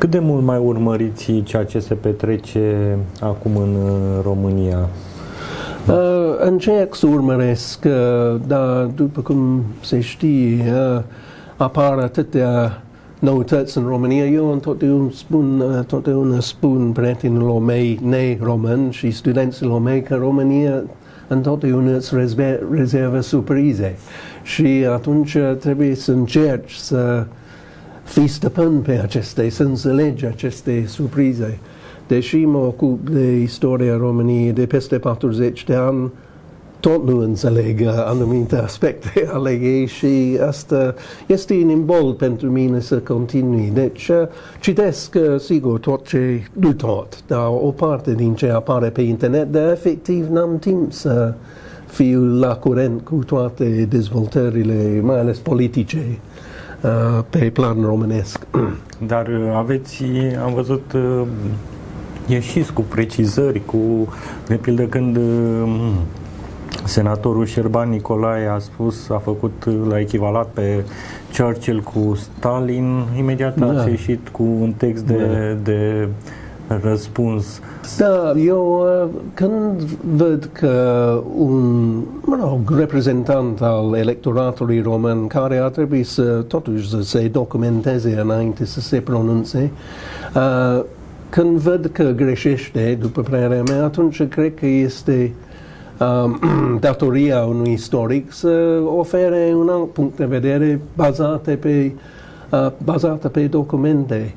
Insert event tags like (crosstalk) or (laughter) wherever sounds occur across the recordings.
Cât de mult mai urmăriți ceea ce se petrece acum în România? Uh, încerc să urmăresc, uh, dar după cum se știe, uh, apar atâtea noutăți în România. Eu întotdeauna spun, întotdeauna spun prietenilor mei ne-români și studenților mei că România întotdeauna îți rezervă surprize și atunci trebuie să încerci să fii stăpân pe aceste, să înțelegi aceste surprize. Deși mă ocup de istoria României de peste 40 de ani, tot nu înțeleg anumite aspecte (laughs) ale ei și asta este un imbol pentru mine să continui. Deci uh, citesc, uh, sigur, tot ce, nu tot, dar o parte din ce apare pe internet, dar efectiv n-am timp să fiu la curent cu toate dezvoltările, mai ales politice, uh, pe plan românesc. (clears throat) Dar aveți, am văzut, ieșiți cu precizări, cu, de pildă când Senatorul Șerban Nicolae a spus, a făcut, l-a echivalat pe Churchill cu Stalin, imediat da. a ieșit cu un text de, da. de (laughs) răspuns. Da, eu uh, când văd că un mă rog, reprezentant al electoratului român care ar trebui să totuși să se documenteze înainte să se pronunțe, uh, când văd că greșește, după părerea mea, atunci cred că este uh, Um, (clears throat) datoria unui istoric să ofere un alt punct de vedere bazate pe, uh, bazată pe documente.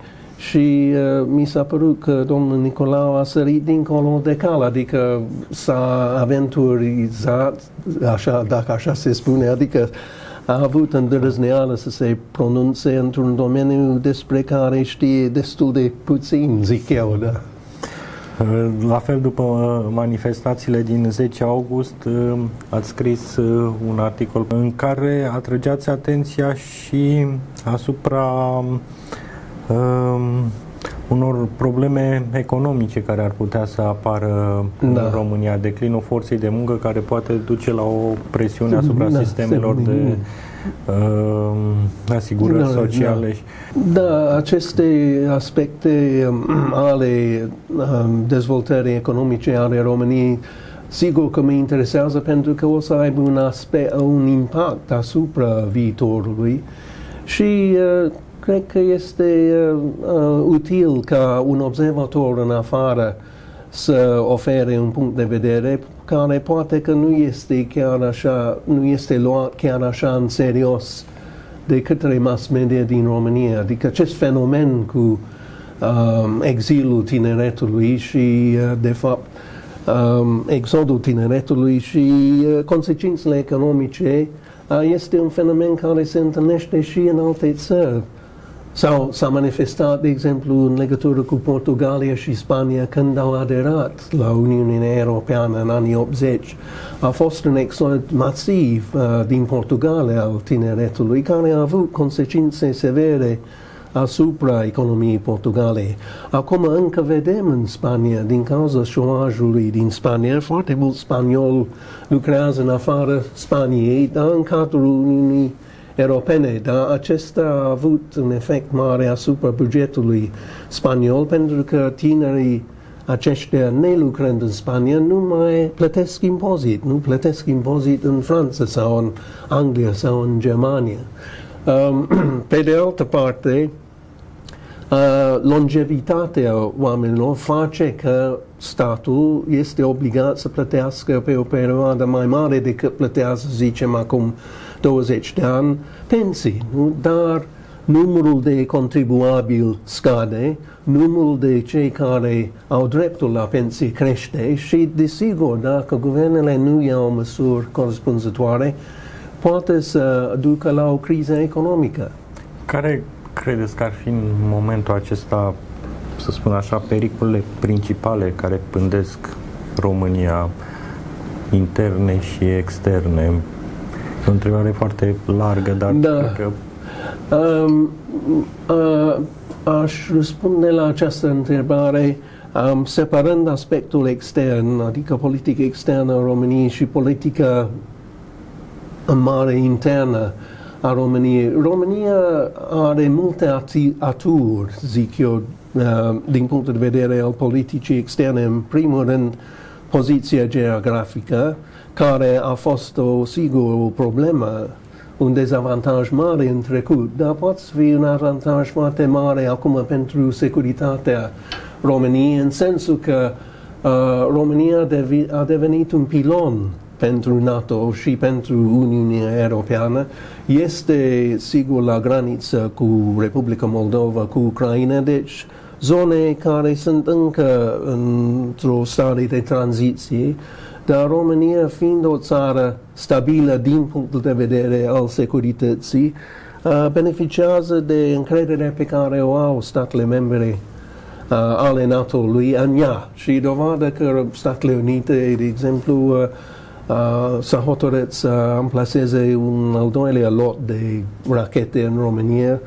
Și uh, mi s-a părut că domnul Nicolau a sărit dincolo de cal, adică s-a aventurizat, așa, dacă așa se spune, adică a avut îndrăzneală să se pronunțe într-un domeniu despre care știe destul de puțin, zic eu, da. La fel, după manifestațiile din 10 august, ați scris un articol în care atrăgeați atenția și asupra um, unor probleme economice care ar putea să apară da. în România, declinul forței de muncă care poate duce la o presiune asupra da, sistemelor de uh, asigurări da, sociale. Da. da, aceste aspecte um, ale um, dezvoltării economice ale României Sigur că mă interesează pentru că o să aibă un, aspect, un impact asupra viitorului și uh, cred că este uh, uh, util ca un observator în afară să ofere un punct de vedere care poate că nu este chiar așa, nu este luat chiar așa în serios de către mass media din România. Adică acest fenomen cu um, exilul tineretului și, uh, de fapt, um, exodul tineretului și uh, consecințele economice uh, este un fenomen care se întâlnește și în alte țări. Sau s-a manifestat, de exemplu, în legătură cu Portugalia și Spania când au aderat la Uniunea Europeană în anii 80. A fost un exod masiv uh, din Portugalia al tineretului care a avut consecințe severe asupra economiei Portugalei. Acum încă vedem în Spania, din cauza șomajului din Spania, foarte mulți spanioli lucrează în afara Spaniei, dar în cadrul Uniunii europene, dar acesta a avut un efect mare asupra bugetului spaniol pentru că tinerii aceștia nelucrând în Spania nu mai plătesc impozit, nu plătesc impozit în Franța sau în Anglia sau în Germania. Um, (clears throat) pe de altă parte, uh, longevitatea oamenilor face că statul este obligat să plătească pe o perioadă mai mare decât plătează, zicem acum, 20 de ani pensii, nu? dar numărul de contribuabili scade, numărul de cei care au dreptul la pensii crește și, desigur, dacă guvernele nu iau măsuri corespunzătoare, poate să ducă la o criză economică. Care credeți că ar fi în momentul acesta, să spun așa, pericolele principale care pândesc România interne și externe E o întrebare foarte largă, dar da. cred că... Um, uh, aș răspunde la această întrebare um, separând aspectul extern, adică politica externă a României și politica în mare internă a României. România are multe ati- aturi, zic eu, uh, din punct de vedere al politicii externe. În primul rând, poziția geografică, care a fost o, sigur o problemă, un dezavantaj mare în trecut, dar poate fi un avantaj foarte mare acum pentru securitatea României, în sensul că uh, România a, devi, a devenit un pilon pentru NATO și pentru Uniunea Europeană este sigur la graniță cu Republica Moldova, cu Ucraina, deci zone care sunt încă într-o stare de tranziție, dar România fiind o țară stabilă din punctul de vedere al securității, uh, beneficiază de încrederea pe care o au statele membre uh, ale NATO-ului în ea. Și dovadă că Statele Unite, de exemplu, uh, uh, s-a hotărât să amplaseze un al doilea lot de rachete în România,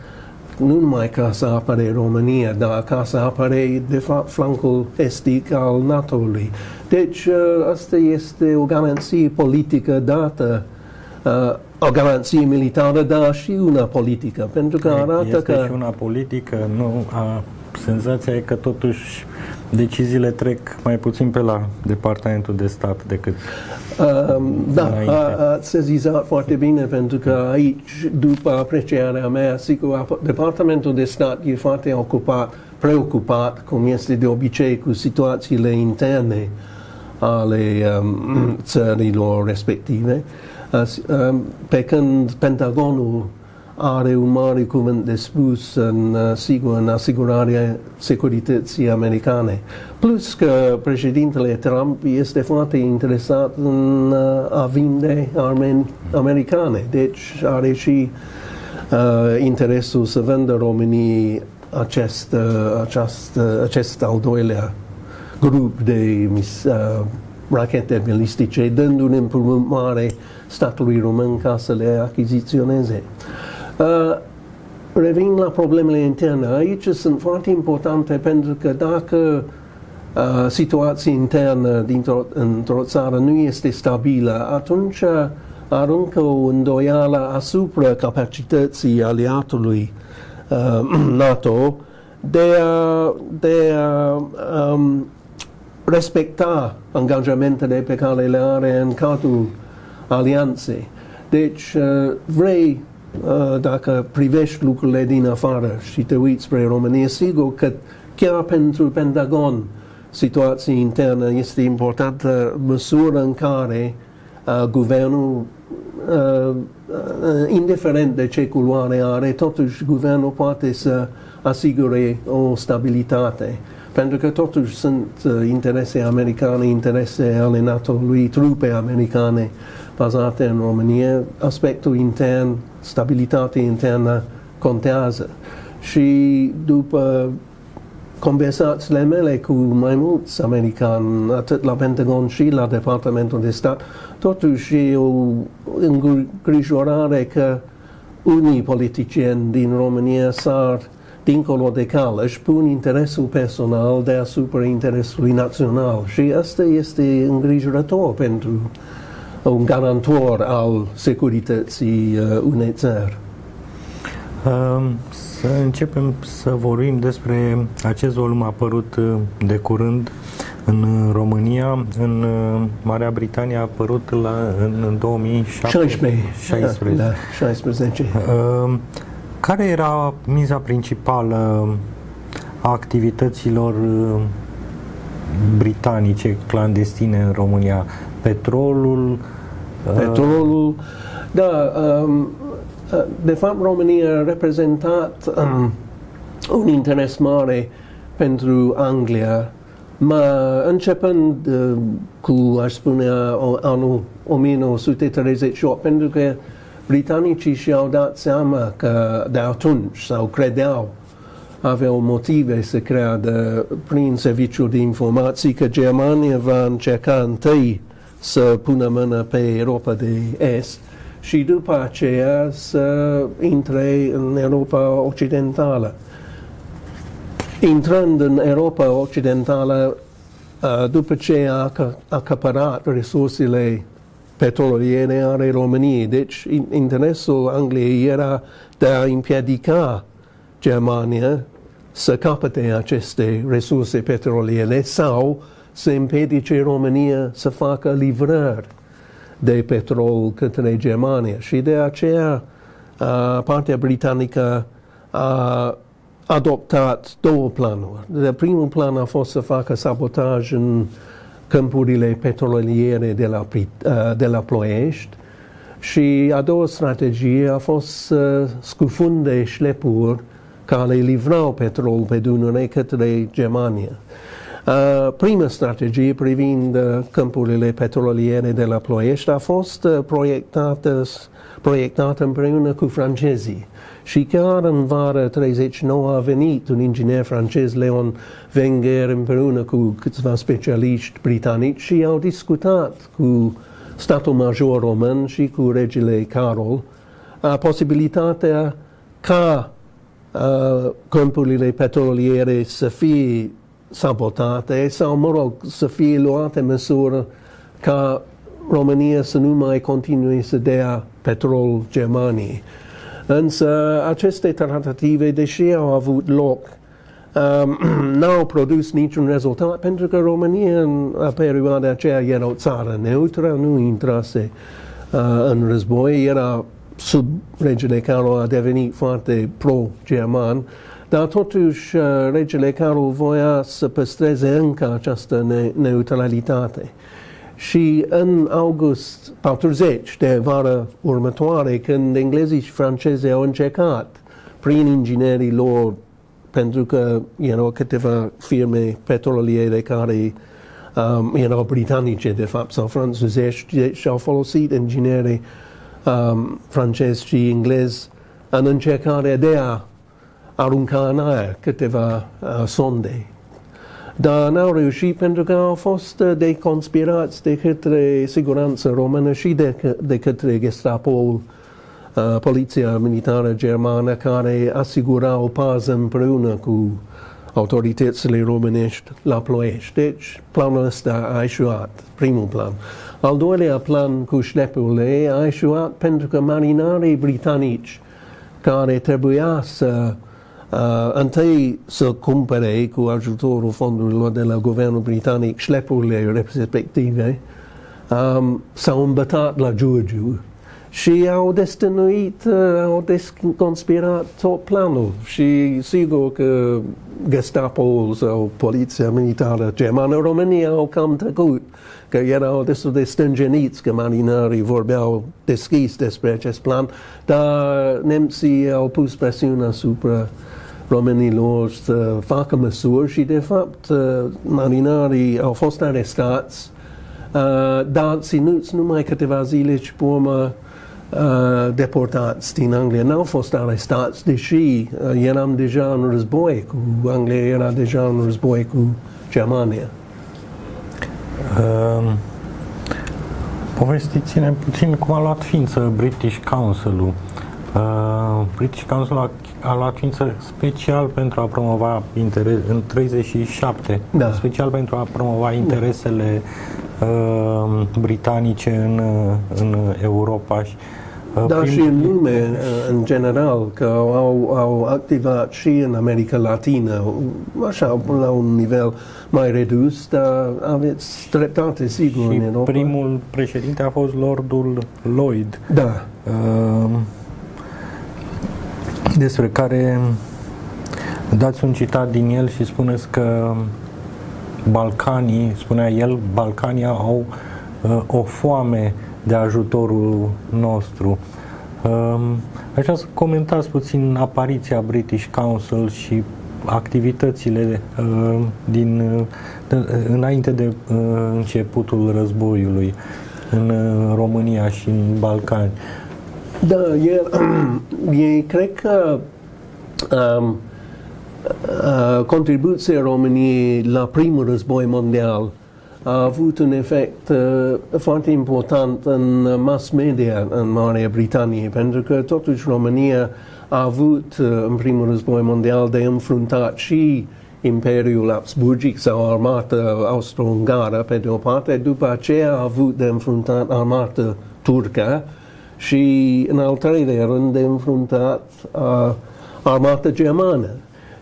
nu numai ca să apare România, dar ca să apare, de fapt, flancul estic al NATO-ului. Deci, uh, asta este o garanție politică dată, uh, o garanție militară, dar și una politică, pentru că arată este că... și una politică, nu a, senzația e că totuși deciziile trec mai puțin pe la Departamentul de Stat decât Um, da, înainte. a- ați sezizat foarte bine, pentru că aici, după aprecierea mea, sigur, ap- Departamentul de Stat e foarte ocupat, preocupat, cum este de obicei, cu situațiile interne ale um, țărilor respective, As- um, pe când Pentagonul are un mare cuvânt de spus în, uh, sigur, în asigurarea securității americane. Plus că președintele Trump este foarte interesat în uh, a vinde arme americane, deci are și uh, interesul să vândă României acest, uh, acest, uh, acest al doilea grup de mis, uh, rachete balistice, dând un împrumut mare statului român ca să le achiziționeze. Uh, revin la problemele interne. Aici sunt foarte importante pentru că dacă uh, situația internă dintr-o, într-o țară nu este stabilă, atunci uh, aruncă o îndoială asupra capacității aliatului uh, (clears throat) NATO de a, de a um, respecta angajamentele pe care le are în cadrul alianței. Deci, uh, vrei, uh, dacă privești lucrurile din afară și te uiți spre România, sigur că chiar pentru Pentagon situația internă este importantă măsură în care uh, guvernul uh, uh, indiferent de ce culoare are, totuși guvernul poate să asigure o stabilitate. Pentru că totuși sunt uh, interese americane, interese ale NATO-ului, trupe americane bazate în România, aspectul intern, stabilitatea internă contează. Și după conversațiile mele cu mai mulți americani, atât la Pentagon și la Departamentul de Stat, totuși e o îngrijorare că unii politicieni din România s-ar dincolo de cal, își pun interesul personal deasupra interesului național și asta este îngrijorător pentru un garantor al securității uh, unei țări. Um, Să începem să vorbim despre acest volum apărut uh, de curând în uh, România. În uh, Marea Britanie a apărut la, în 2016. 16. Da, 16. Um, Care era miza principală a activităților uh, britanice clandestine în România? Petrolul? uh, Petrolul, da, um, de fapt România a reprezentat um, un interes mare pentru Anglia, ma începând uh, cu, aș spune, o- anul 1938, pentru că britanicii și-au dat seama că de atunci, sau credeau, aveau motive să creadă prin serviciul de informații că Germania va încerca întâi să pună mână pe Europa de Est și după aceea să intre în Europa Occidentală. Intrând în Europa Occidentală, uh, după ce a aca- acaparat resursele petroliere ale României. Deci interesul Angliei era de a împiedica Germania să capete aceste resurse petroliere sau să împiedice România să facă livrări de petrol către Germania. Și de aceea partea britanică a adoptat două planuri. De primul plan a fost să facă sabotaj în câmpurile petroliere de la, de la Ploiești și a doua strategie a fost să scufunde șlepuri care livrau petrol pe Dunăre către Germania. Uh, prima strategie privind uh, câmpurile petroliere de la Ploiești a fost uh, proiectată, proiectată împreună cu francezii. Și chiar în vara 39 a venit un inginer francez, Leon Wenger, împreună cu câțiva specialiști britanici și au discutat cu statul major român și cu regele Carol a posibilitatea ca uh, câmpurile petroliere să fie sabotate sau, mă rog, să fie luate măsură ca România să nu mai continue să dea petrol Germaniei. Însă aceste tratative, deși au avut loc, um, (clears throat) n-au produs niciun rezultat pentru că România în perioada aceea era o țară neutră, nu intrase uh, în război, era sub regele Carol a devenit foarte pro-german, dar totuși uh, regele Carol voia să păstreze încă această ne- neutralitate. Și în august 40, de vară următoare, când englezii și francezii au încercat prin inginerii lor, pentru că erau câteva firme petroliere care um, erau britanice, de fapt, sau franțuzești, și au folosit inginerii um, francezi și englezi în încercarea de a arunca în aer câteva uh, sonde dar n-au reușit pentru că au fost uh, deconspirați de către siguranță română și de, de către Gestapo, uh, poliția militară germană, care asigura o pază împreună cu autoritățile românești la Ploiești. Deci, planul ăsta a eșuat, primul plan. Al doilea plan cu șlepurile a eșuat pentru că marinarii britanici care trebuia să Uh, întâi să cumpere cu ajutorul fondurilor de la guvernul britanic șlepurile respective, um, s-au îmbătat la Giurgiu și au destinuit, uh, au desconspirat tot planul și sigur că Gestapo sau Poliția Militară Germană România au cam tăcut, că erau destul de stângeniți că marinarii vorbeau deschis despre acest plan, dar nemții au pus presiune asupra românilor să facă măsuri și, de fapt, uh, marinarii au fost arestați, uh, dar ținuți numai câteva zile și, pe urmă, uh, deportați din Anglia. N-au fost arestați, deși eram deja în război cu Anglia, era deja în război cu Germania. Um, povestiți-ne puțin cum a luat ființă British Council-ul. Uh, British Council a a luat ființă special pentru a promova interes, în 37, da. special pentru a promova interesele da. uh, britanice în, în Europa și uh, da, prin... și în lume, uh, în general, că au, au activat și în America Latină, așa, la un nivel mai redus, dar aveți dreptate, sigur, și în Europa. primul președinte a fost Lordul Lloyd. Da. Uh, despre care dați un citat din el și spuneți că Balcanii, spunea el, Balcanii au uh, o foame de ajutorul nostru. Uh, aș vrea să comentați puțin apariția British Council și activitățile uh, din, uh, înainte de uh, începutul războiului în uh, România și în Balcani. Uh, da, el, (clears throat) ei cred că um, uh, contribuția României la primul război mondial a avut un efect uh, foarte important în mass media în Marea Britanie, pentru că totuși România a avut uh, în primul război mondial de înfruntat și Imperiul Habsburgic sau armata austro-ungară, pe de o parte, după aceea a avut de înfruntat armata turcă și, în al treilea rând, de înfruntat uh, armata germană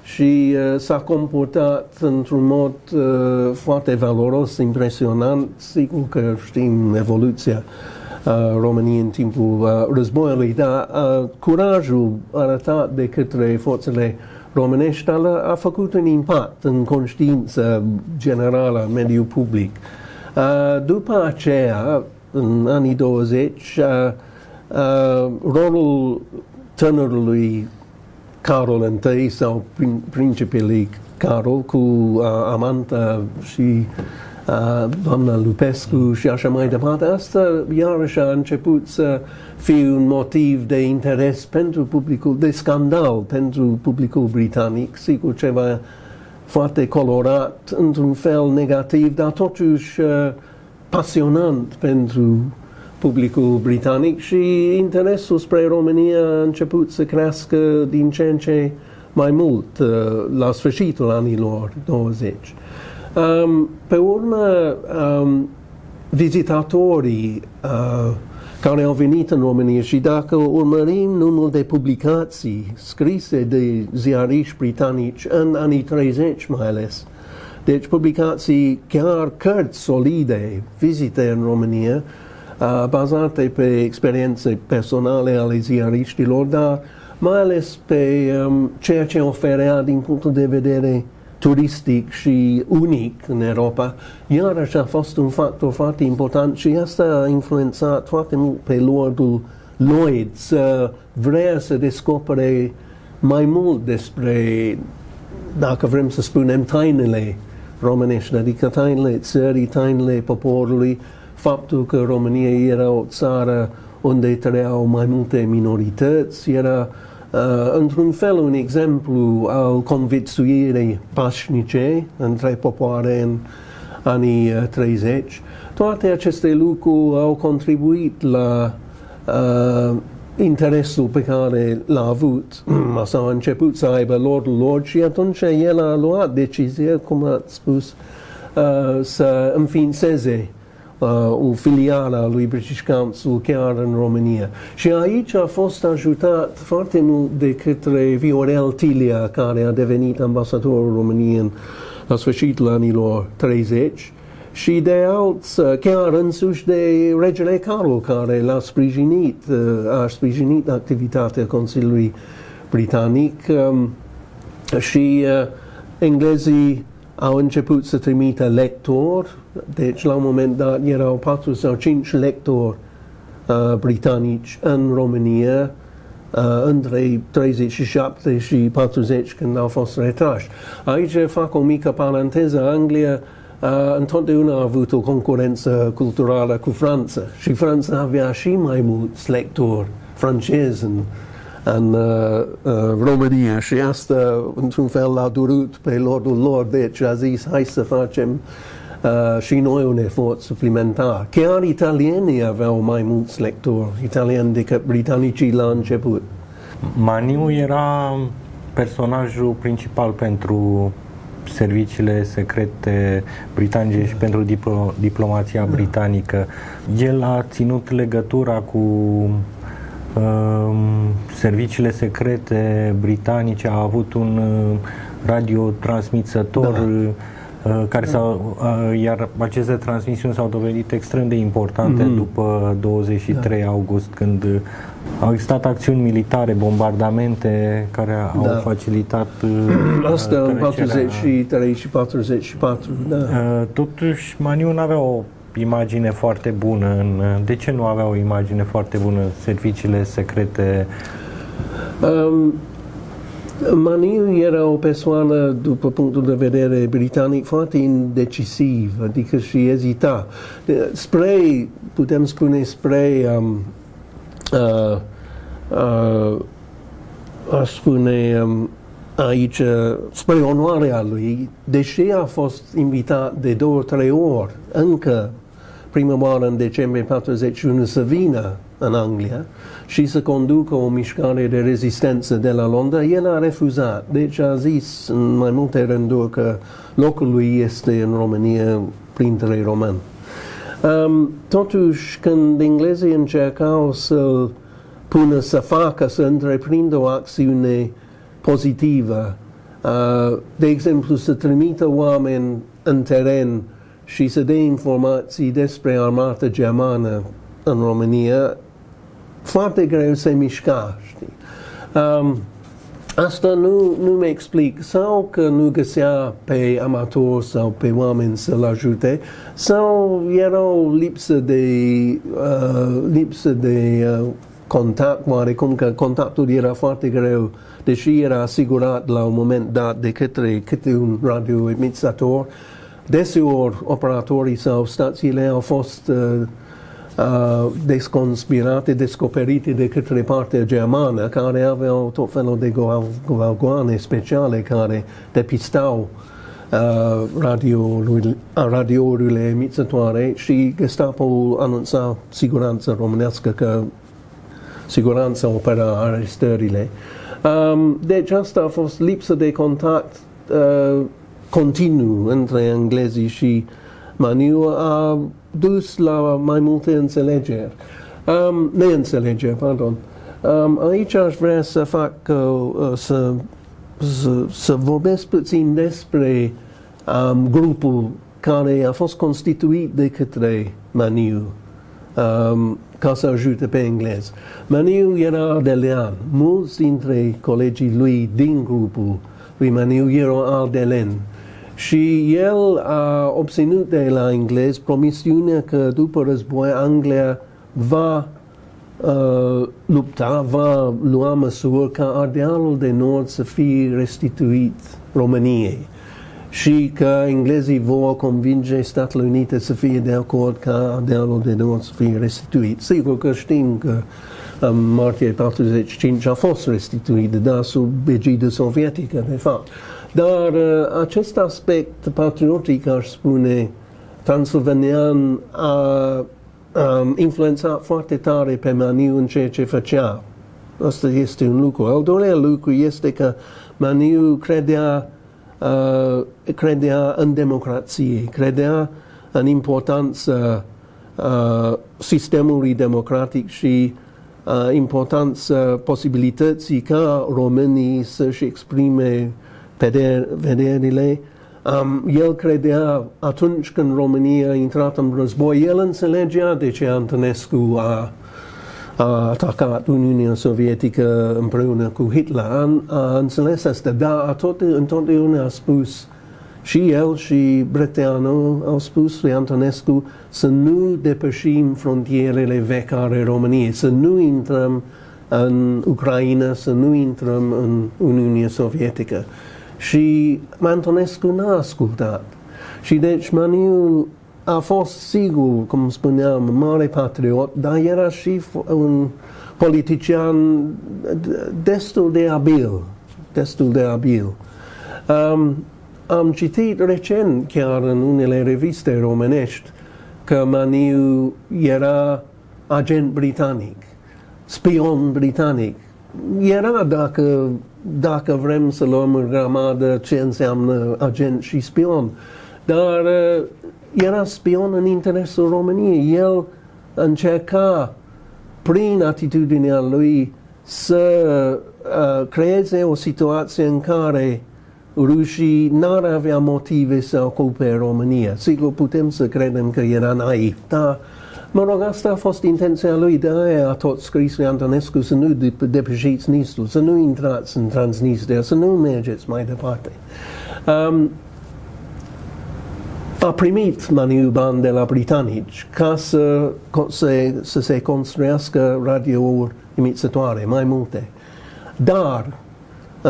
și uh, s-a comportat într-un mod uh, foarte valoros, impresionant. Sigur că știm evoluția uh, României în timpul uh, războiului, dar uh, curajul arătat de către forțele românești a, a făcut un impact în conștiință generală, în mediul public. Uh, după aceea, în anii 20, uh, uh, rolul tânărului Carol I sau principele Carol cu uh, Amanta și uh, doamna Lupescu și așa mai departe. Asta iarăși a început să fie un motiv de interes pentru publicul, de scandal pentru publicul britanic, sigur ceva foarte colorat, într-un fel negativ, dar totuși uh, pasionant pentru publicul britanic și interesul spre România a început să crească din ce în ce mai mult uh, la sfârșitul anilor 20. Um, pe urmă, um, vizitatorii uh, care au venit în România și dacă urmărim numărul de publicații scrise de ziariști britanici în anii 30 mai ales, deci publicații chiar cărți solide, vizite în România, uh, bazate pe experiențe personale ale ziariștilor, dar mai ales pe um, ceea ce oferea din punctul de vedere turistic și unic în Europa, iarăși a fost un factor foarte important și asta a influențat foarte mult pe Lordul Lloyd să vrea să descopere mai mult despre, dacă vrem să spunem, tainele românești, adică tainele țării, tainele poporului, faptul că România era o țară unde trăiau mai multe minorități, era uh, într-un fel un exemplu al conviețuirii pașnice între popoare în anii 30. Uh, Toate aceste lucruri au contribuit la uh, interesul pe care l-a avut, (clears throat) sau a început să aibă Lordul Lord și atunci el a luat decizia, cum ați spus, uh, să înființeze uh, o filială a lui British Council chiar în România. Și aici a fost ajutat foarte mult de către Viorel Tilia, care a devenit ambasadorul României în, la sfârșitul anilor 30 și de alți, uh, chiar însuși de regele Carol, care l-a sprijinit, uh, a sprijinit activitatea Consiliului Britanic um, și uh, englezii au început să trimită lectori, deci la un moment dat erau patru sau cinci lectori uh, britanici în România uh, între 37 și 40 când au fost retrași. Aici fac o mică paranteză. Anglia uh, întotdeauna a avut o concurență culturală cu Franța și Franța avea și mai mulți lectori francezi în în uh, uh, România și asta într-un fel l-a durut pe Lordul lor, deci a zis hai să facem uh, și noi un efort suplimentar. Chiar italienii aveau mai mulți lectori italieni decât britanicii la început. Maniu era personajul principal pentru serviciile secrete britanice și pentru diplo- diplomația britanică. El a ținut legătura cu Ehm, serviciile secrete britanice au avut un uh, radiotransmițător da. Uh, care s-au, uh, iar aceste transmisiuni s-au dovedit extrem de importante mm-hmm. după 23 da. august, când au existat acțiuni militare, bombardamente care au da. facilitat (clears throat) Asta în 43 și 44, da. Totuși, Maniu nu avea o imagine foarte bună. În, de ce nu avea o imagine foarte bună serviciile secrete? Um, Maniu era o persoană, după punctul de vedere britanic, foarte indecisiv, adică și ezita. Spre, putem spune, spre, um, uh, uh, aș spune, um, aici, spre onoarea lui, deși a fost invitat de două, trei ori, încă prima oară în decembrie 41 să vină în Anglia și să conducă o mișcare de rezistență de la Londra, el a refuzat. Deci a zis în mai multe rânduri că locul lui este în România printre români. Um, totuși, când englezii încercau să pună să facă, să întreprindă o acțiune pozitivă, uh, de exemplu, să trimită oameni în teren și să dea informații despre armata germană în România, foarte greu se mișca, știi. Um, asta nu, nu mi explic. Sau că nu găsea pe amator sau pe oameni să-l ajute, sau era o lipsă de, uh, lipsă de uh, contact, oarecum că contactul era foarte greu, deși era asigurat la un moment dat de către câte un radioemisator, deseori operatorii sau stațiile au fost uh, uh, desconspirate, descoperite de către partea germană, care aveau tot felul de goalgoane speciale care depistau uh, radiourile, radiourile emițătoare și Gestapo anunța siguranță românească că siguranța opera arestările. Um, deci asta a fost lipsă de contact uh, continuu între englezii și Maniu a dus la mai multe înțelegeri. Um, neînțelegeri, pardon. Um, aici aș vrea să fac, uh, să, să, să vorbesc puțin despre um, grupul care a fost constituit de către Maniu um, ca să ajute pe englez. Maniu era ardelean. Mulți dintre colegii lui din grupul lui Maniu erau ardeleni. Și el a obținut de la englez promisiunea că după război Anglia va uh, lupta, va lua măsuri ca Ardealul de Nord să fie restituit României și că englezii vor convinge Statele Unite să fie de acord ca Ardealul de Nord să fie restituit. Sigur că știm că în martie 45 a fost restituit, dar sub egidă sovietică, de fapt. Dar uh, acest aspect patriotic, aș spune, transilvanian, a um, influențat foarte tare pe Maniu în ceea ce făcea. Asta este un lucru. Al doilea lucru este că Maniu credea, uh, credea în democrație, credea în importanța uh, sistemului democratic și uh, importanța posibilității ca românii să-și exprime vederile. Um, el credea atunci când România a intrat în război, el înțelegea de ce Antonescu a, a atacat Uniunea Sovietică împreună cu Hitler. A, a înțeles asta, dar a tot, întotdeauna a spus și el și Breteanu au spus lui Antonescu să nu depășim frontierele vechi ale României, să nu intrăm în Ucraina, să nu intrăm în Uniunea Sovietică. Și Mantonescu n-a ascultat. Și deci Maniu a fost sigur, cum spuneam, mare patriot, dar era și un politician destul de abil, destul de abil. Um, am citit recent, chiar în unele reviste românești, că Maniu era agent britanic, spion britanic. Era, dacă dacă vrem să luăm în gramadă ce înseamnă agent și spion. Dar uh, era spion în interesul României. El încerca, prin atitudinea lui, să uh, creeze o situație în care rușii n-ar avea motive să ocupe România. Sigur, putem să credem că era naiv, dar Mă rog, asta a fost intenția lui, de aia a tot scris lui Antonescu să nu depășiți Nistul, să nu intrați în Transnistria, să nu mergeți mai departe. Um, a primit Maniu bani de la britanici ca să, să, să se construiască radiouri emițătoare, mai multe. Dar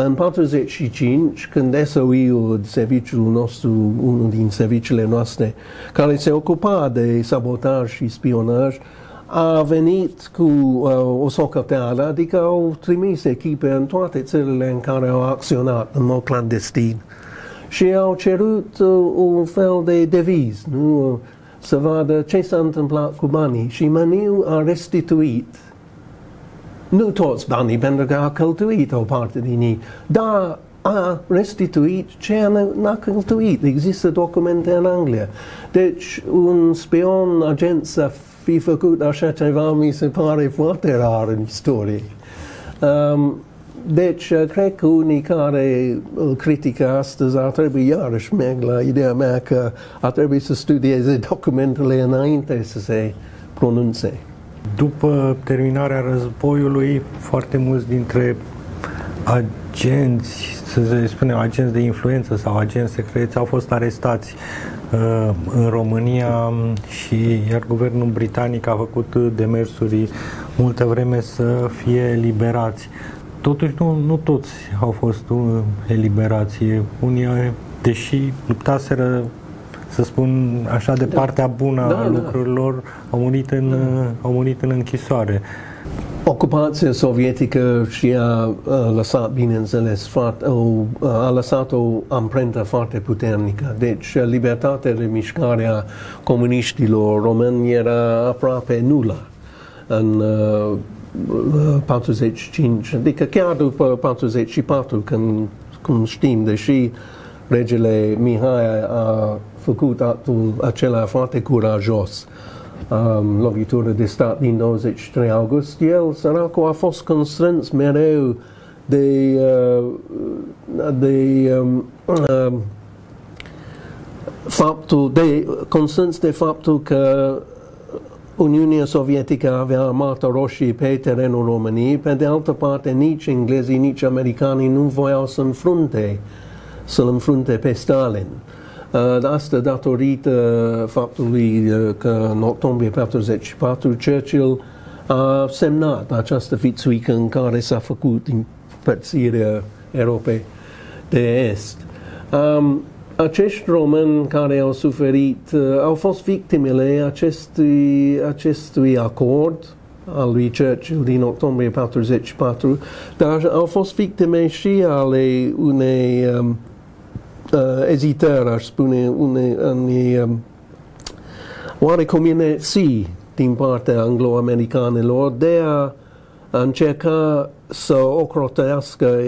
în 45, când SOI-ul, serviciul nostru, unul din serviciile noastre, care se ocupa de sabotaj și spionaj, a venit cu uh, o socoteală, adică au trimis echipe în toate țările în care au acționat în mod clandestin și au cerut uh, un fel de deviz, nu? să vadă ce s-a întâmplat cu banii și Maniu a restituit nu toți banii pentru că a cheltuit o parte din ei, dar a restituit ce n-a cheltuit. Există documente în Anglia. Deci un spion, agent să fi făcut așa ceva mi se pare foarte rar în istorie. Um, deci, cred că unii care îl critică astăzi ar trebui iarăși merg la ideea mea că ar trebui să studieze documentele înainte să se pronunțe. După terminarea războiului, foarte mulți dintre agenți, să se spunem, agenți de influență sau agenți secreți au fost arestați uh, în România și iar guvernul britanic a făcut demersuri multă vreme să fie eliberați. Totuși nu, nu toți au fost uh, eliberați. Unii, deși luptaseră să spun așa, de da. partea bună da, a da. lucrurilor, da. au, murit în, da. au murit în închisoare. Ocupația sovietică și-a a lăsat, bineînțeles, foarte, a lăsat o amprentă foarte puternică. Deci, libertatea de mișcare a comuniștilor români era aproape nulă în uh, 45, adică chiar după 44, când, cum știm, deși regele Mihai a făcut actul acela foarte curajos, um, lovitură de stat din 23 august, el, săracul, a fost constrâns mereu de, uh, de um, uh, faptul, de, constrâns de faptul că Uniunea Sovietică avea armată roșie pe terenul României, pe de altă parte nici englezii, nici americanii nu voiau să înfrunte, să-l înfrunte pe Stalin. Uh, asta datorită faptului uh, că în octombrie 44 Churchill a semnat această fițuică în care s-a făcut împărțirea Europei de Est. Um, acești români care au suferit uh, au fost victimele acestui, acestui acord al lui Churchill din octombrie 44, dar au fost victime și ale unei um, uh, ezitări, aș spune, une, unei um, oarecum inerții din partea anglo-americanilor de a încerca să ocrotească,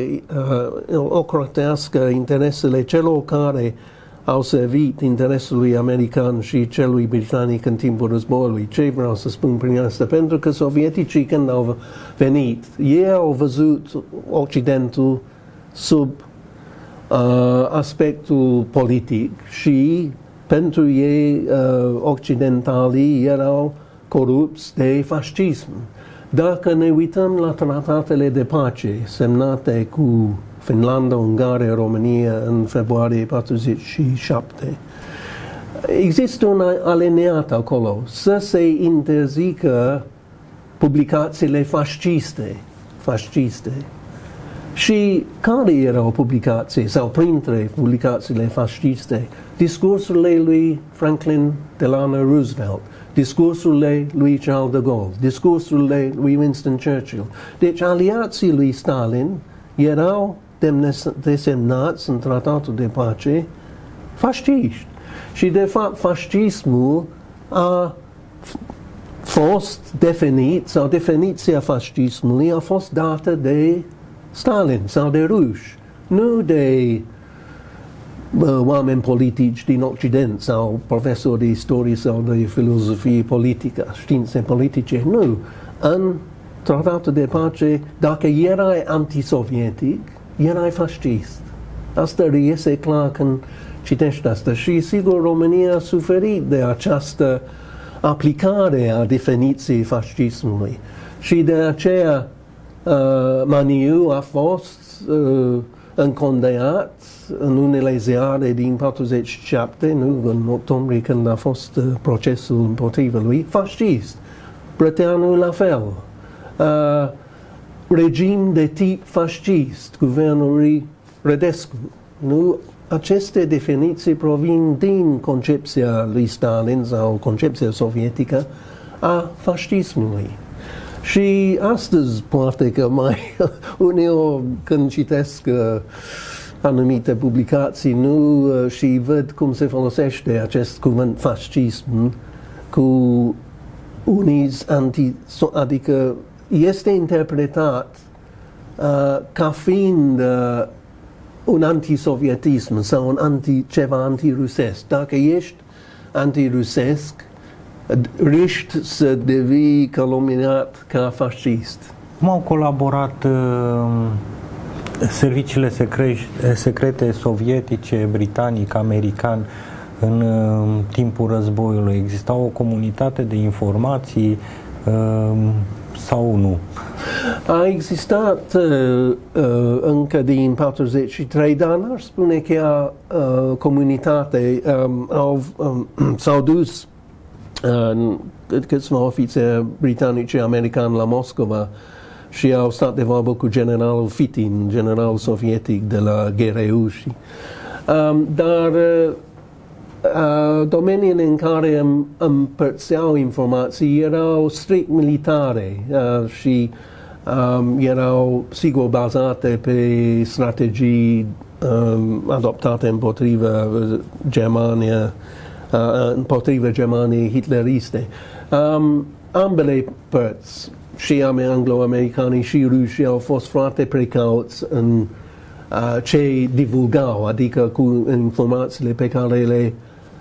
uh, ocrotească interesele celor care au servit interesului american și celui britanic în timpul războiului. Ce vreau să spun prin asta? Pentru că sovieticii când au venit, ei au văzut Occidentul sub uh, aspectul politic și pentru ei uh, occidentalii erau corupți de fascism. Dacă ne uităm la tratatele de pace semnate cu Finlanda, Ungaria, România în februarie 47, există un alineat acolo să se interzică publicațiile fasciste, fasciste și care erau publicații sau printre publicațiile fasciste? Discursurile lui Franklin Delano Roosevelt, discursurile lui Charles de Gaulle, discursurile lui Winston Churchill. Deci aliații lui Stalin erau desemnați în tratatul de pace fasciști. Și de fapt fascismul a fost definit, sau definiția fascismului a fost dată de Stalin sau de ruși, nu de uh, oameni politici din Occident sau profesori de istorie sau de filozofie politică, științe politice, nu. În tratatul de pace, dacă erai antisovietic, erai fascist. Asta reiese clar când citești asta. Și sigur, România a suferit de această aplicare a definiției fascismului. Și de aceea uh, Maniu a fost uh, încondeat în unele ziare din 47, nu, în octombrie când a fost uh, procesul împotriva lui, fascist. Brăteanu la fel. Uh, regim de tip fascist, guvernul lui Rădescu. Nu, aceste definiții provin din concepția lui Stalin sau concepția sovietică a fascismului. Și astăzi poate că mai (laughs) uneori când citesc uh, anumite publicații nu uh, și văd cum se folosește acest cuvânt fascism, cu uniți anti, adică este interpretat uh, ca fiind uh, un antisovietism sau un anti, ceva antirusesc. Dacă ești antirusesc, riști să devii calomniat ca fascist. Cum au colaborat uh, serviciile secrete sovietice, britanic, american în uh, timpul războiului? Exista o comunitate de informații uh, sau nu? A existat uh, uh, încă din 43, dar n-aș spune că a uh, comunitate um, au, um, (clears throat) s-au dus uh, câțiva ofițeri britanici americani la Moscova și au stat de vorbă cu generalul Fitin, general sovietic de la GRU. Și, um, dar uh, uh, domeniile în care împărțeau informații erau strict militare uh, și um, erau sigur bazate pe strategii um, adoptate împotriva Germania, uh, împotriva Germaniei hitleriste. Um, ambele părți și anglo-americanii și rușii au fost foarte precauți în uh, ce divulgau, adică cu informațiile pe care le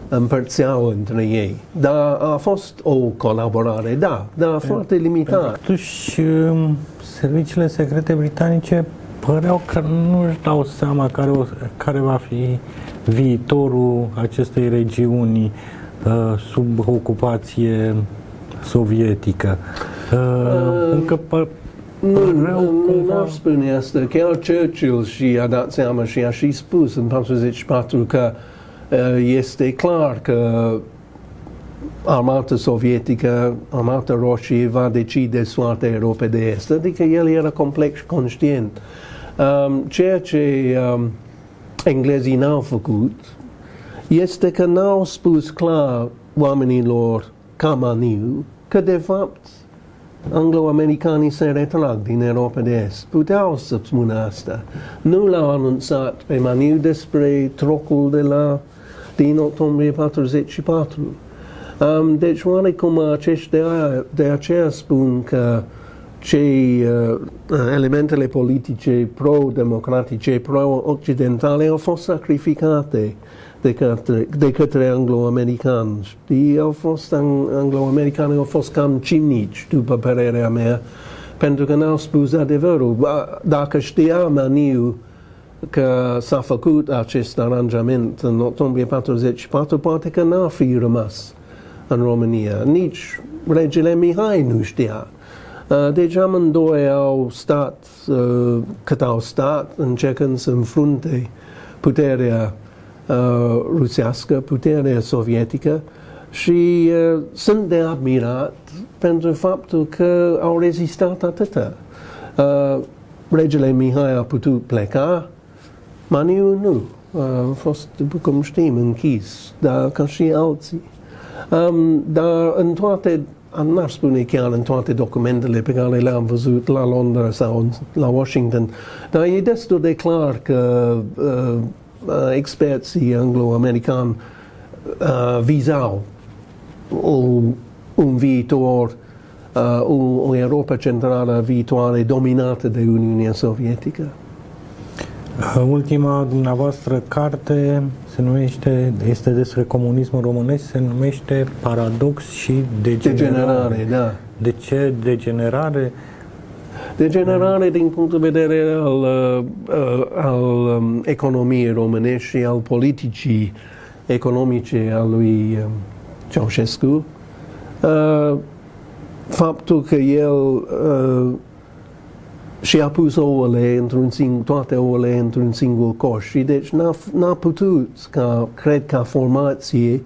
împărțeau între ei. Dar a fost o colaborare, da, dar foarte limitată. Totuși, um, serviciile secrete britanice păreau că nu își dau seama care, o, care va fi viitorul acestei regiuni uh, sub ocupație sovietică. Uh, uh, încă pă, nu, nu aș spune asta. Chiar Churchill și a dat seama și a și spus în 44 că uh, este clar că armata sovietică, armata roșie va decide soarta Europei de Est. Adică el era complex conștient. Um, ceea ce um, englezii n-au făcut este că n-au spus clar oamenilor ca Maniu că de fapt anglo-americanii se retrag din Europa de Est. Puteau să spună asta. Nu l-au anunțat pe Maniu despre trocul de la din octombrie 44. Um, deci, oarecum acești de, de aceea spun că cei uh, elementele politice pro-democratice, pro-occidentale au fost sacrificate de către, de către anglo-americani. Știi, au fost, anglo-americani au fost cam cinici, după părerea mea, pentru că n-au spus adevărul. Dacă știa Maniu că s-a făcut acest aranjament în octombrie 44, poate că n-ar fi rămas în România. Nici regele Mihai nu știa. Uh, deci amândoi au stat uh, cât au stat, încercând să înfrunte puterea uh, rusească, puterea sovietică și uh, sunt de admirat pentru faptul că au rezistat atâta. Uh, regele Mihai a putut pleca, Maniu nu. Uh, a fost, după cum știm, închis, dar ca și alții. Um, dar în toate, n-aș spune chiar în toate documentele pe care le-am văzut la Londra sau la Washington, dar e destul de clar că uh, uh, experții anglo-americani uh, vizau un, un viitor, uh, o, o Europa centrală viitoare dominată de Uniunea Sovietică. Ultima dumneavoastră carte se numește, este despre comunismul românesc, se numește Paradox și degenerare. Degenerare, da. De ce degenerare? Degenerare din punct de vedere al, uh, al um, economiei românești și al politicii economice al lui um, Ceaușescu. Uh, faptul că el uh, și a pus ouăle într-un singur, toate ouăle într-un singur coș și deci n-a, n-a putut, ca, cred, ca formație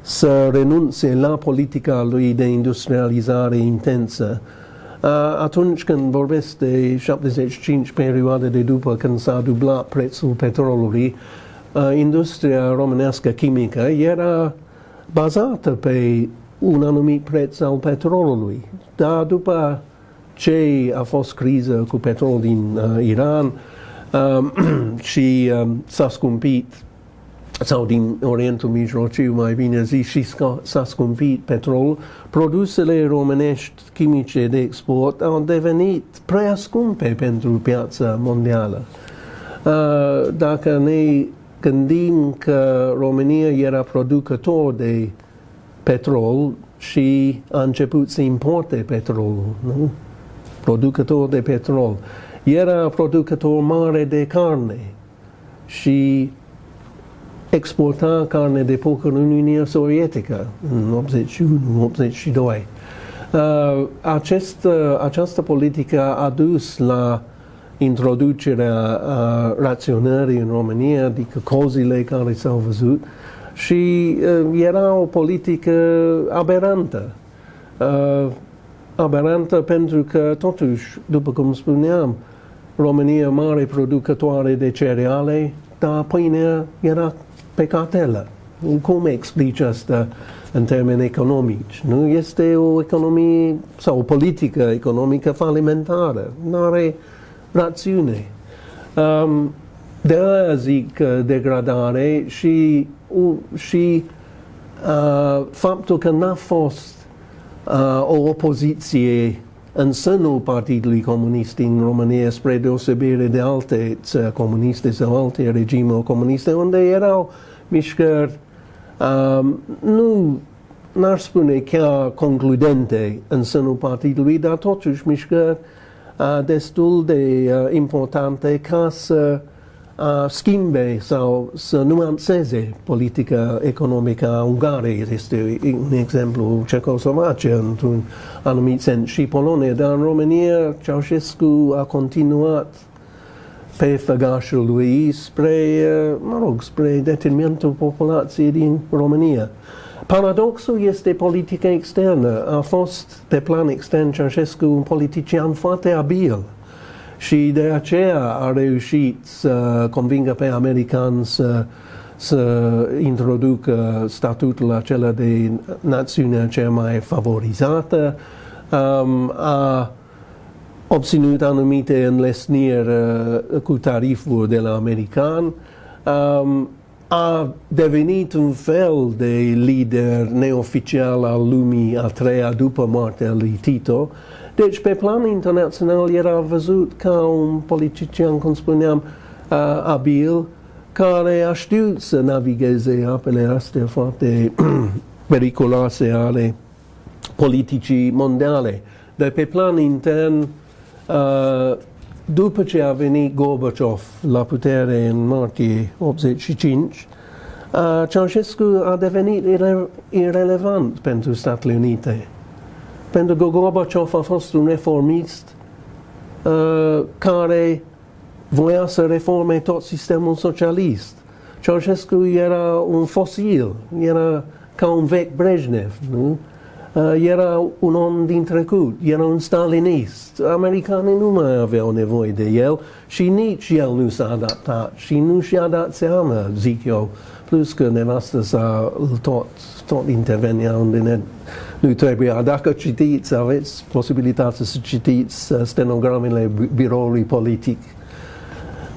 să renunțe la politica lui de industrializare intensă. Atunci când vorbesc de 75 perioade de după când s-a dublat prețul petrolului, industria românească chimică era bazată pe un anumit preț al petrolului. Dar după ce a fost criză cu petrol din uh, Iran uh, (clears throat) și uh, s-a scumpit sau din Orientul Mijlociu, mai bine zis, și s-a scumpit petrol, produsele românești chimice de export au devenit prea scumpe pentru piața mondială. Uh, dacă ne gândim că România era producător de petrol și a început să importe petrolul, nu? Producător de petrol, era producător mare de carne și exporta carne de porc în Uniunea Sovietică în 81-82. Uh, acest, uh, această politică a dus la introducerea uh, raționării în România, adică cozile care s-au văzut, și uh, era o politică aberantă. Uh, aberantă pentru că, totuși, după cum spuneam, România mare producătoare de cereale, dar pâinea era pe cartelă. Cum explici asta în termeni economici? Nu este o economie sau o politică economică falimentară. Nu are rațiune. Um, de aia zic uh, degradare și, uh, și uh, faptul că n-a fost uh, o opoziție în sânul Partidului Comunist din România, spre deosebire de alte țări comuniste sau alte regimuri comuniste, unde erau mișcări, um, nu n-ar spune chiar concludente în sânul partidului, dar totuși mișcări uh, destul de uh, importante ca să uh, schimbe sau să nuanțeze politica economică a Ungariei. Este un exemplu Cecoslovacia într-un anumit sens și Polonia, dar în România Ceaușescu a continuat pe făgașul lui spre, mă rog, spre detrimentul populației din România. Paradoxul este politica externă. A fost pe plan extern Ceaușescu un politician foarte abil și de aceea a reușit să convingă pe americani să, să introducă statutul acela de națiune cea mai favorizată. Um, a obținut anumite înlesniri uh, cu tariful de la american. Um, a devenit un fel de lider neoficial al lumii a treia după moartea lui Tito. Deci, pe plan internațional, era văzut ca un politician, cum spuneam, uh, abil, care a știut să navigheze apele astea foarte (clears throat) periculoase ale politicii mondiale. Dar pe plan intern, uh, după ce a venit Gorbachev la putere în martie 85, uh, Ceausescu a devenit ire- irrelevant pentru Statele Unite. Pentru că Gorbachev a fost un reformist uh, care voia să reforme tot sistemul socialist. Ceausescu era un fosil, era ca un vechi Brezhnev, nu? Uh, era un om din trecut, era un stalinist. Americanii nu mai aveau nevoie de el și nici el nu s-a adaptat și nu și-a dat seama, zic eu, plus că nevastă s-a tot, tot intervenea unde ne, nu trebuia. Dacă citiți, aveți posibilitatea să citiți uh, stenogramele biroului politic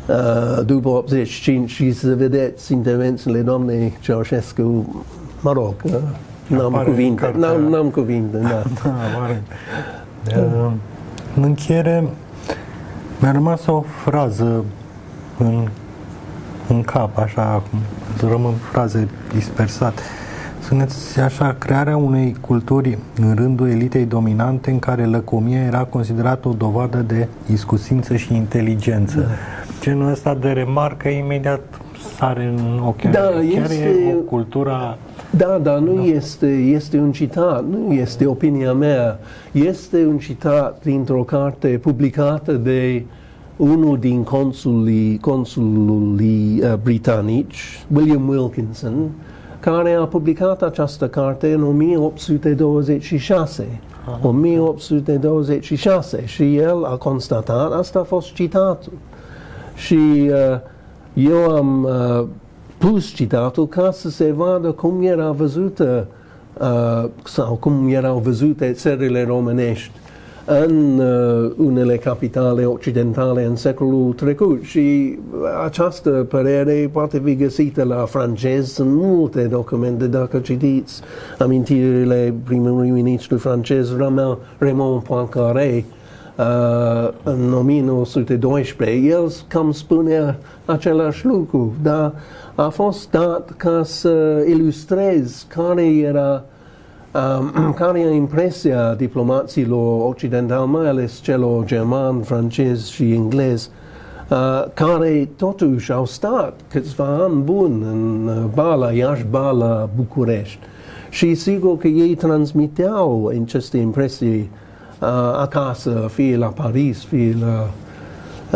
uh, după 85 și să vedeți intervențiile doamnei Ceaușescu, mă rog, uh, N-am cuvinte, n-am, n-am cuvinte, da. da apare. Uh, în încheiere, mi-a rămas o frază în, în cap, așa, să rămân fraze dispersate. Spuneți așa, crearea unei culturi în rândul elitei dominante în care lăcomia era considerată o dovadă de iscusință și inteligență. Da. Genul ăsta de remarcă imediat sare în ochi. Da, Chiar este... e o cultură da, dar nu da. Este, este un citat, nu este opinia mea. Este un citat dintr-o carte publicată de unul din consulii, consulii uh, britanici, William Wilkinson, care a publicat această carte în 1826. Aha. 1826 și el a constatat, asta a fost citatul. Și uh, eu am uh, pus citatul ca să se vadă cum era văzută uh, sau cum erau văzute țările românești în uh, unele capitale occidentale în secolul trecut și această părere poate fi găsită la francez. Sunt multe documente, dacă citiți amintirile primului ministru francez Raymond Poincaré, uh, în 1912, el cam spunea același lucru, dar a fost dat ca să ilustrez care era um, (clears throat) care e impresia diplomaților occidentali, mai ales celor german, francez și englez, uh, care totuși au stat câțiva ani buni în uh, Bala, Iași, Bala, București. Și sigur că ei transmiteau aceste impresii uh, acasă, fie la Paris, fie la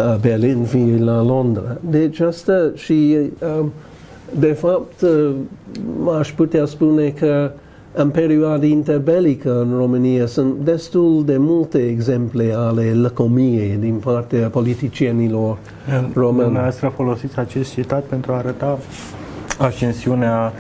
uh, Berlin, fie la Londra. Deci asta și, uh, de fapt, uh, aș putea spune că în perioada interbelică în România sunt destul de multe exemple ale lăcomiei din partea politicienilor români. Dumneavoastră folosiți acest citat pentru a arăta ascensiunea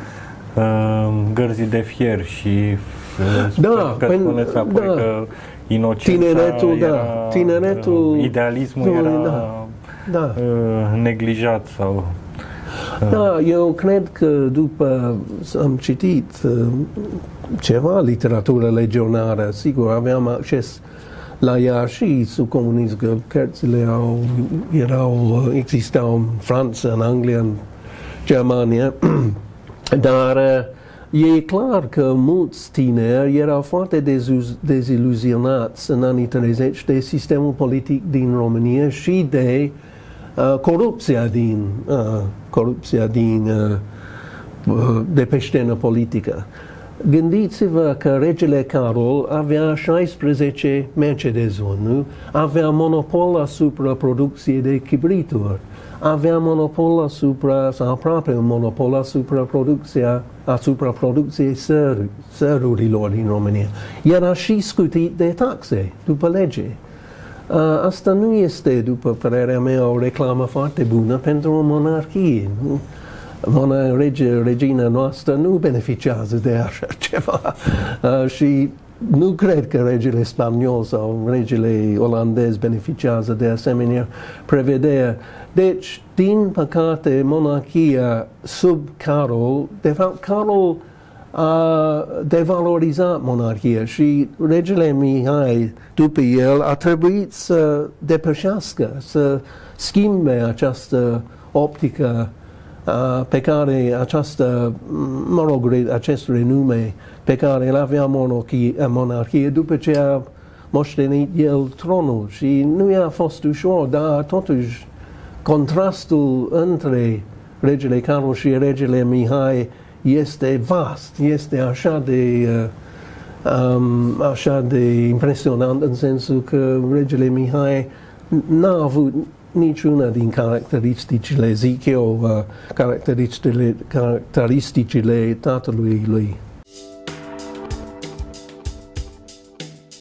uh, gărzii de fier și uh, da, că pen, spuneți apoi da. că inocența tineretul, da, era, da, tineretul, idealismul era da, da. Uh, neglijat sau da, eu cred că după am citit uh, ceva literatură legionară, sigur, aveam acces la ea și sub comunism, că cărțile au, erau, existau în Franța, în Anglia, în Germania, (clears throat) dar uh, e clar că mulți tineri erau foarte deziluzionați în anii 30 de sistemul politic din România și de uh, Uh, corupția din, uh, corupția din uh, uh, de pe scenă politică. Gândiți-vă că regele Carol avea 16 mercedes nu? Avea monopol asupra producției de chibrituri. Avea monopol asupra, sau aproape un monopol asupra producția, asupra producției săr, sărurilor din România. Era și scutit de taxe, după lege. Uh, asta nu este, după părerea mea, o reclamă foarte bună pentru o monarhie. Nu? Mona, rege, regina noastră nu beneficiază de așa (laughs) ceva uh, și nu cred că regele spaniol sau regele olandez beneficiază de asemenea prevedere. Deci, din păcate, monarhia sub Carol, de fapt, Carol a devalorizat monarhia și regele Mihai, după el, a trebuit să depășească, să schimbe această optică uh, pe care această, mă rog, acest renume pe care îl avea monarhie, monarhie după ce a moștenit el tronul. Și nu i-a fost ușor, dar totuși contrastul între regele Carol și regele Mihai este vast, este așa de, uh, um, așa de impresionant în sensul că regele Mihai n-a avut niciuna din caracteristicile, zic eu, uh, caracteristicile, caracteristicile tatălui lui.